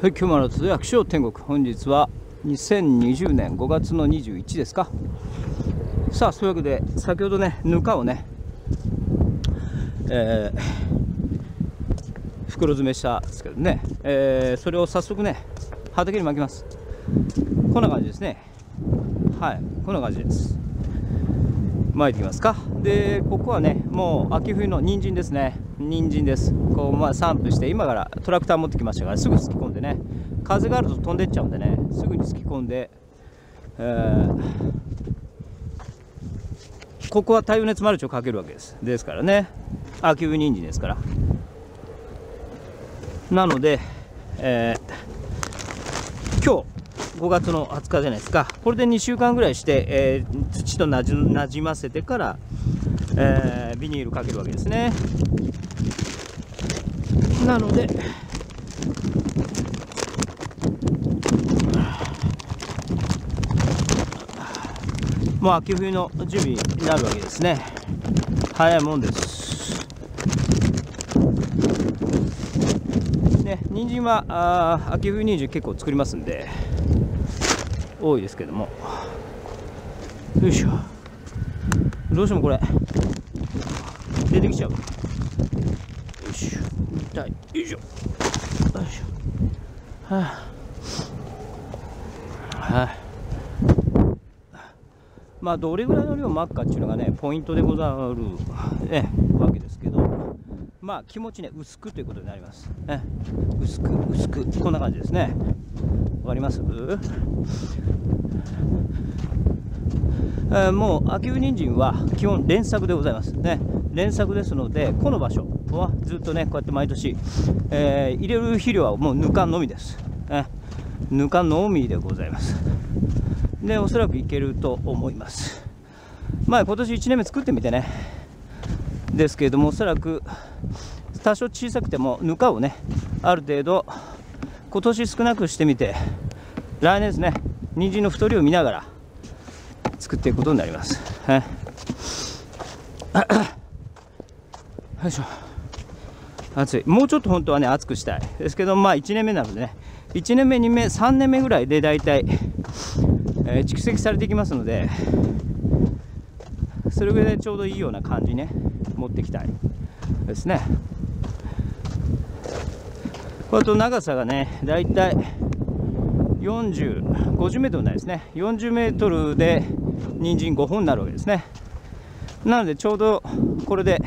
はい、今日もの通訳書天国本日は2020年5月の21ですか。さあそういうわけで先ほどねぬかをね、えー、袋詰めしたんですけどね、えー、それを早速ね畑に巻きます。こんな感じですね。はいこんな感じです。巻いていきますか。でここはねもう秋冬の人参ですね。人参です。こうまあ散布して今からトラクター持ってきましたからすぐ突き込んでね風があると飛んでっちゃうんでねすぐに突き込んで、えー、ここは太陽熱マルチをかけるわけです。ですからね。秋冬人参ですから。なので、えー、今日5月の20日じゃないですか。これで2週間ぐらいして、えー、土となじなじませてから、えー、ビニールかけるわけですね。なので。もう秋冬の準備になるわけですね。早いもんです。ね人参はあ秋冬人参結構作りますんで多いですけども。よいしょ。どうしてもこれ出てきちゃう。し。ょ痛いよいしょ。よいしょ。はあ。はあ。まあどれぐらいの量巻くかっていうのがねポイントでござる、ね、わけですけど。まあ気持ちね薄くということになります、ね、薄く薄く。こんな感じですね。わかります？えー、もう秋冬人参は基本連作でございます。ね。連作ですのでこの場所。はずっとねこうやって毎年、えー、入れる肥料はもうぬかのみです、ね、ぬかのみでございます。でおそらくいけると思います。まあ今年1年目作ってみてね。ですけれどもおそらく多少小さくてもぬかをねある程度今年少なくしてみて来年ですね人参の太りを見ながら作っていくことになります、はい よいしょ。暑い。もうちょっと本当はね暑くしたい。ですけどまあ1年目なのでね。1年目2年目3年目ぐらいで大体、えー、蓄積されていきますのでそれぐらいでちょうどいいような感じね持ってきたいですね。これと長さがねだいたい40、50メートルないですね。40メートルで人参5本になるわけですね。なのでちょうどこれで、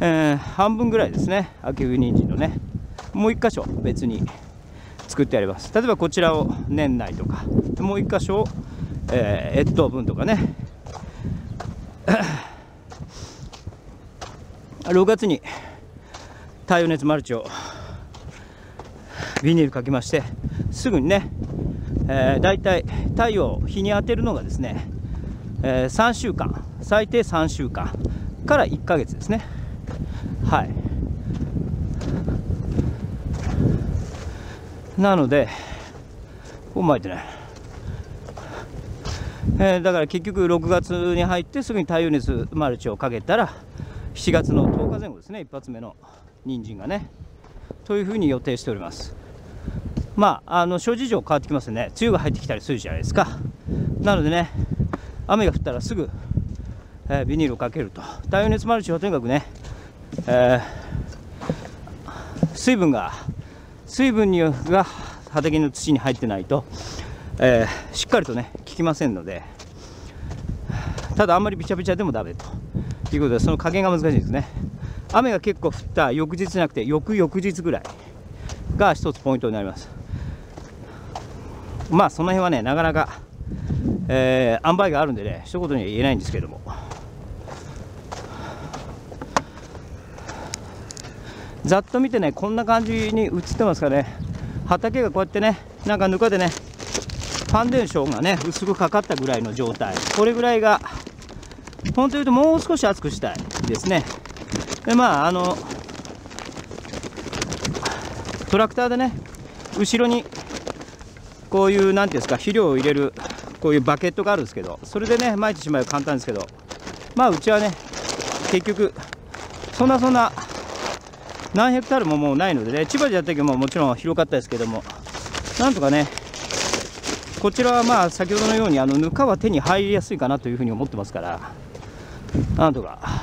えー、半分ぐらいですね。秋冬人参のね。もう1箇所別に作ってあります。例えばこちらを年内とか。もう1箇所を、えー、越冬分とかね。6月に太陽熱マルチをビニールかけましてすぐにね、えー、だいたい太陽日に当てるのがですね、えー、3週間。最低3週間から1ヶ月ですね。はい。なのでこう巻いてね、えー、だから結局6月に入ってすぐに太陽熱マルチをかけたら7月の10日前後ですね一発目の人参がねというふうに予定しております。まああの諸事情変わってきますね。梅雨が入ってきたりするじゃないですか。なのでね雨が降ったらすぐ、えー、ビニールをかけると。太陽熱マルチはとにかくね、えー、水分が水分にが畑の土に入ってないと、えー、しっかりとね効きませんのでただあんまりびちゃびちゃでもダメということでその加減が難しいですね。雨が結構降った翌日じゃなくて翌々日ぐらいが一つポイントになります。まあその辺はねなかなか、えー、塩梅があるんでね一言には言えないんですけども。ざっと見てねこんな感じに映ってますかね。畑がこうやってねなんかぬかでねファンデーションがね薄くかかったぐらいの状態。これぐらいが本当言うともう少し厚くしたいですね。でまああのトラクターでね後ろにこういう何ていうんですか肥料を入れるこういうバケットがあるんですけどそれでね撒いてしまえば簡単ですけどまあうちはね結局そんなそんな何ヘクタールももうないのでね、千葉でやった時ももちろん広かったですけども、なんとかね、こちらはまあ先ほどのようにあのぬかは手に入りやすいかなというふうに思ってますから、なんとか。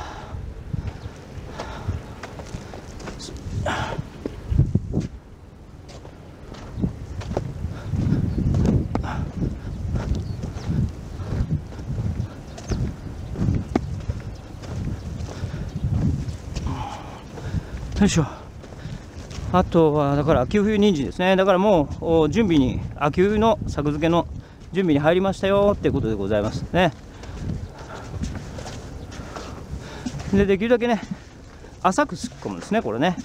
よいしょ。あとはだから秋冬人参ですね。だからもう準備に秋冬の作付けの準備に入りましたよってことでございますね。でできるだけね浅くすき込むんですねこれね。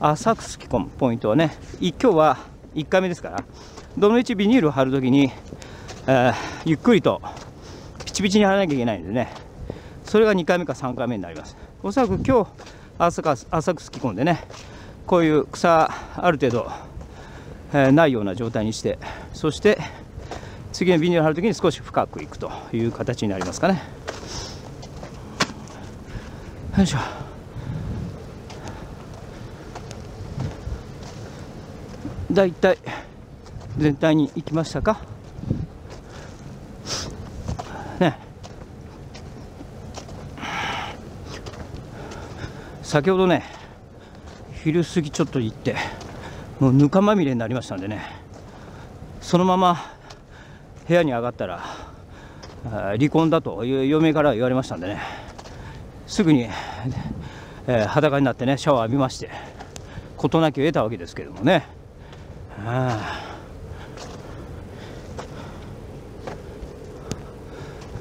浅くすき込むポイントはね。今日は1回目ですから。どの位置ビニールを貼るときに、えー、ゆっくりとピチピチに貼らなきゃいけないんでね。それが2回目か3回目になります。おそらく今日浅く浅くすき込んでねこういう草ある程度、えー、ないような状態にしてそして次のビニール貼るときに少し深くいくという形になりますかね。よいしょ。だいたい全体に行きましたか？先ほどね昼過ぎちょっと行ってもうぬかまみれになりましたんでねそのまま部屋に上がったら離婚だという嫁から言われましたんでねすぐに、えー、裸になってねシャワー浴びまして事なきを得たわけですけどもね。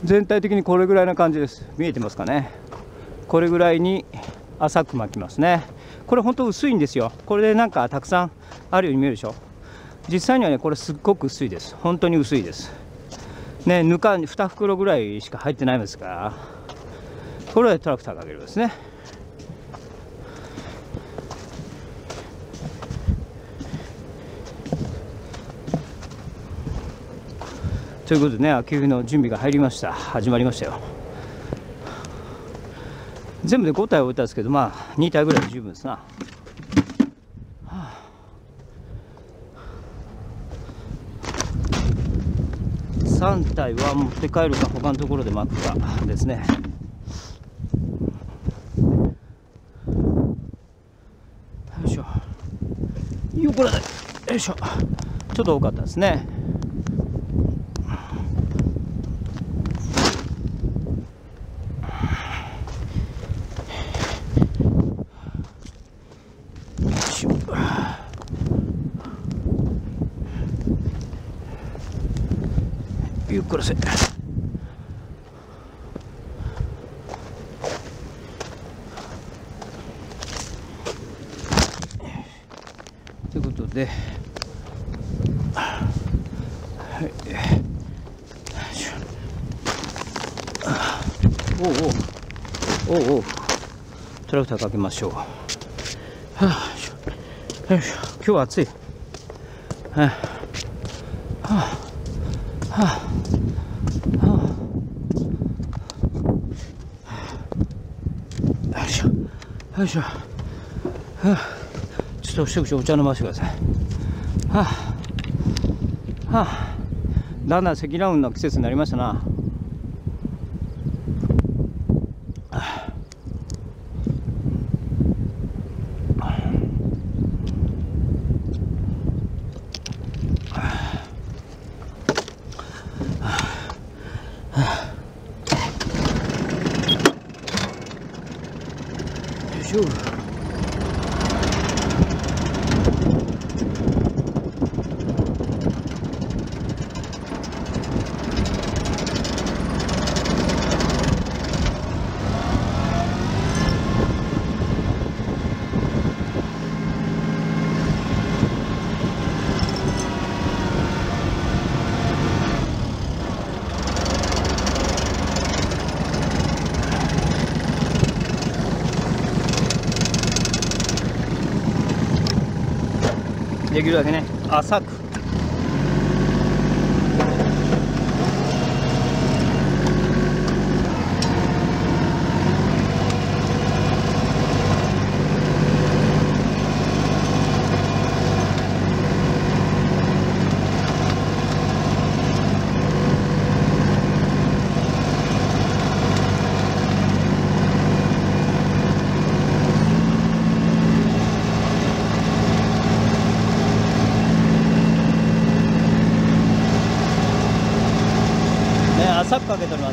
全体的にこれぐらいな感じです。見えてますかね。これぐらいに浅く巻きますね。これ本当薄いんですよ。これでなんかたくさんあるように見えるでしょ。実際にはねこれすっごく薄いです。本当に薄いです。ねぬか2袋ぐらいしか入ってないですから。これはトラクターかけるですね。ということでね秋冬の準備が入りました。始まりましたよ。全部で5体置いたんですけどまあ2体ぐらいで十分ですな、はあ、3体は持って帰るか他のところで巻くかですね。よいしょ。よこら。よいしょ。ちょっと多かったですね。ゆっくりせ。ということで、はい、おうおう。おうおう。トラクターかけましょう、はあ、よいしょ。今日は暑い、はあよいしょ、はあ、ちょっと一口お茶飲ませてください。はあ、はあ、だんだん積乱雲の季節になりましたな。できるだけね浅く浅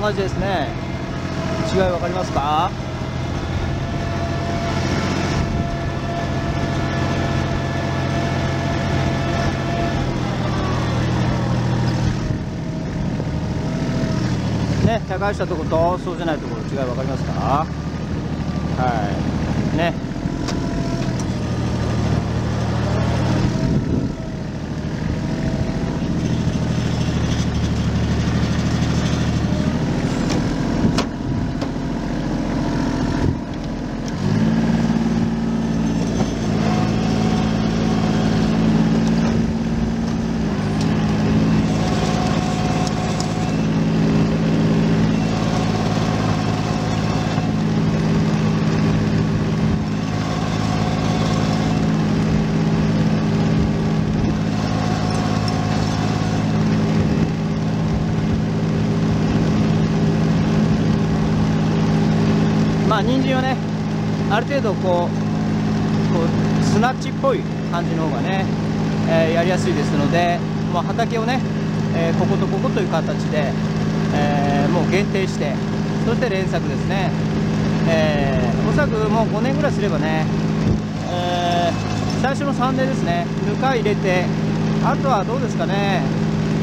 な感じですね。違い分かりますか？ね高いしたとことそうじゃないところ違い分かりますか？はい。ね。あ人参はねある程度こうこうスナッチっぽい感じの方がね、えーやりやすいですので、まあ、畑をね、えーこことここという形で、えーもう限定してそして連作ですね、えおそらくもう5年ぐらいすればね、え最初の3年ですねぬか入れてあとはどうですかね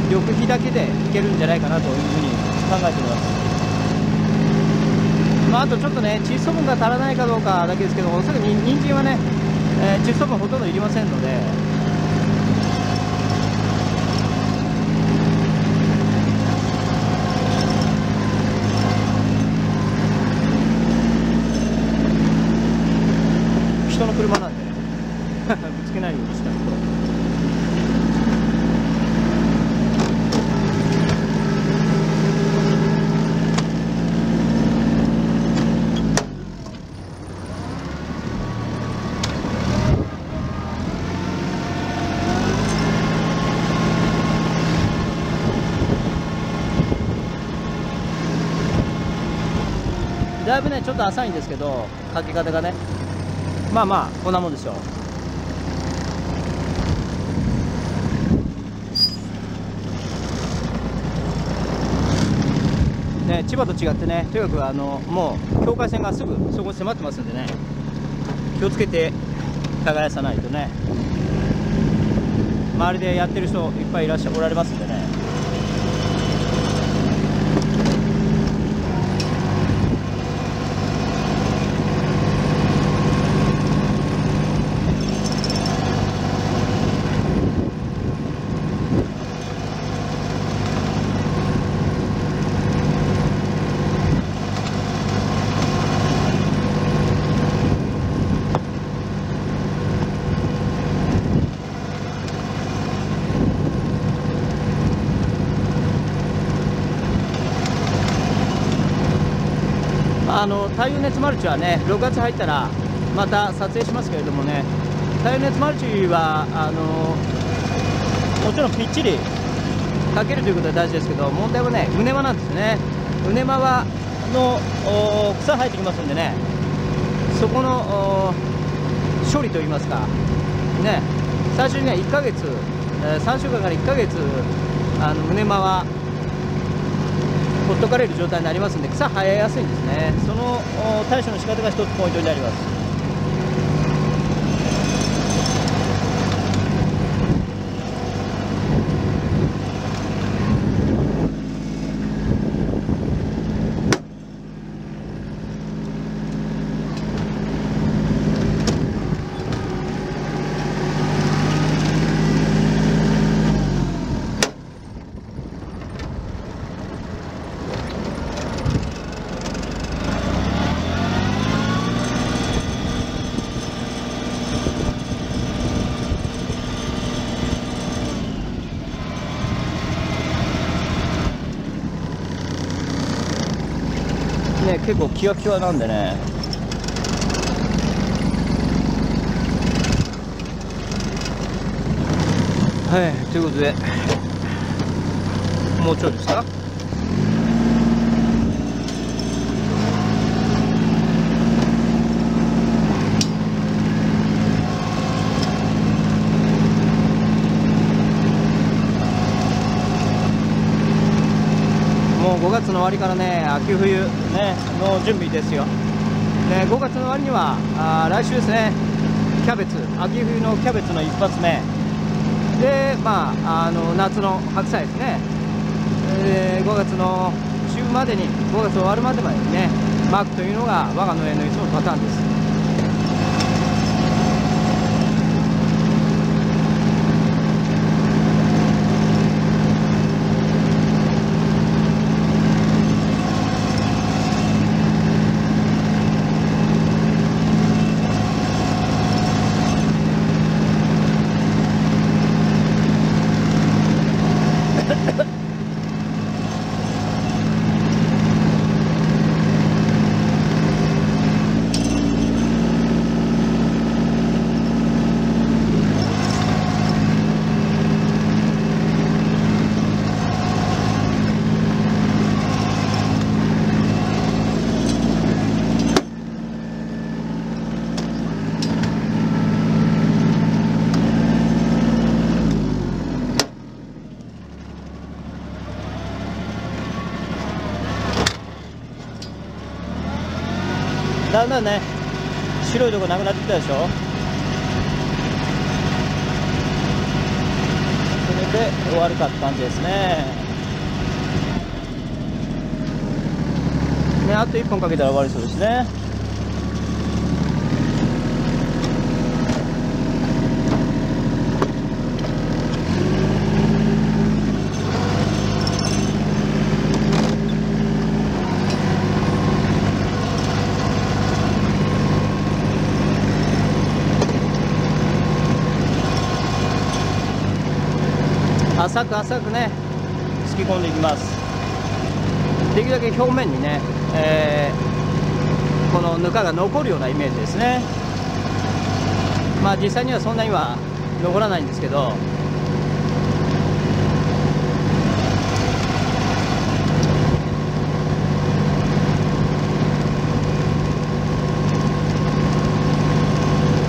緑肥だけでいけるんじゃないかなというふうに考えております。まあ、あとちょっとね、窒素分が足らないかどうかだけですけど、おそらくに人参はね、えー窒素分ほとんどいりませんので、人の車なんでね、ぶつけないようにしないと。だいぶねちょっと浅いんですけどかけ方がね。まあまあこんなもんでしょう。ね千葉と違ってねとにかくあのもう境界線がすぐそこに迫ってますんでね。気をつけて耕さないとね。周りでやってる人いっぱいいらっしゃおられますんでねあの太陽熱マルチはね6月入ったらまた撮影しますけれどもね太陽熱マルチはあのもちろんぴっちりかけるということは大事ですけど問題はね畝間なんですね。畝間はの草生えてきますんでねそこの処理といいますかね最初にね1ヶ月、えー3週間から1ヶ月あの畝間はほっとかれる状態になりますんで草生えやすいんですね。その対処の仕方が一つポイントになります。結構キワキワなんでね。はいということで。もうちょいですか？もう5月の終わりからね秋冬ねの準備ですよ。で5月の終わりにはあ来週ですねキャベツ秋冬のキャベツの一発目。でまああの夏の白菜ですね。で5月の中までに5月終わるまでまでにねマークというのが我が農園のいつものパターンです。だんだんね白いとこなくなってきたでしょ？それで終わるかって感じですね。ねあと1本かけたら終わりそうですね。浅く浅くね。突き込んでいきます。できるだけ表面にね、えーこのぬかが残るようなイメージですね。まあ実際にはそんなには残らないんですけど。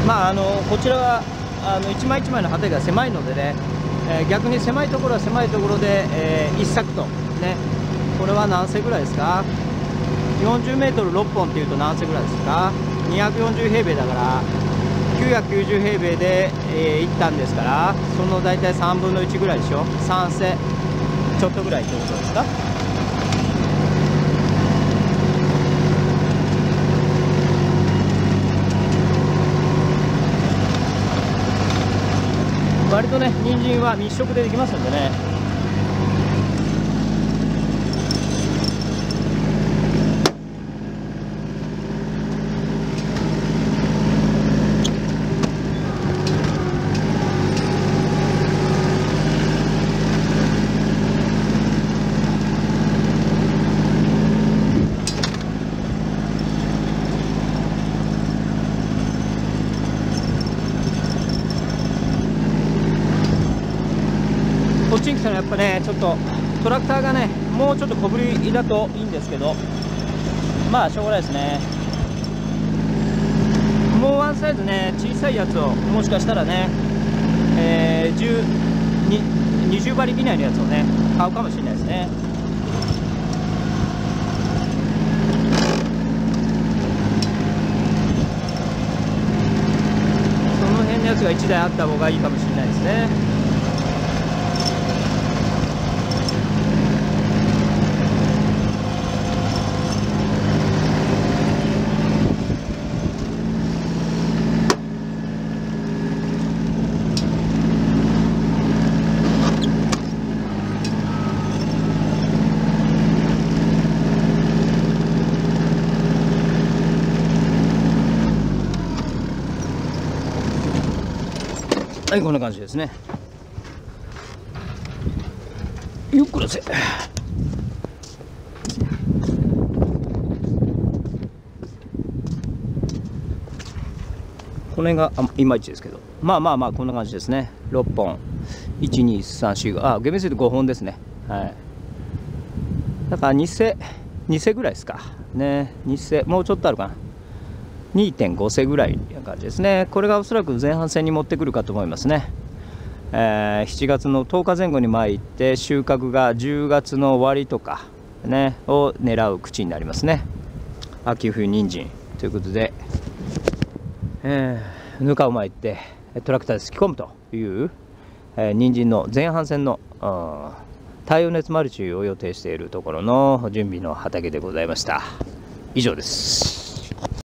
まああのこちらはあの一枚一枚の畑が狭いのでね、え逆に狭いところは狭いところで、え1作とね。これは何世ぐらいですか？40メートル6本っていうと何世ぐらいですか？240平米だから990平米で、えー、1単ですからその大体3分の1ぐらいでしょ？3世ちょっとぐらいってことですか？割とね人参は密食でできますんでね。っちに来たらやっぱねちょっとトラクターがねもうちょっと小ぶりだといいんですけどまあしょうがないですね。もうワンサイズね小さいやつをもしかしたらね、えー、20馬力以内のやつをね買うかもしれないですね。その辺のやつが1台あった方がいいかもしれないですね。はいこんな感じですね。よっこせ。この辺がいまいちですけど。まあまあまあこんな感じですね。6本。12345あ厳密に言うと5本ですね。はい。だから偽偽ぐらいですか。ね。え、偽もうちょっとあるかな。2.5世ぐらいな感じですね。これがおそらく前半戦に持ってくるかと思いますね。えー、7月の10日前後に参って収穫が10月の終わりとかねを狙う口になりますね。秋冬人参ということで、えー、ぬかを巻いてトラクターで突き込むという、えー、人参の前半戦の太陽熱マルチを予定しているところの準備の畑でございました。以上です。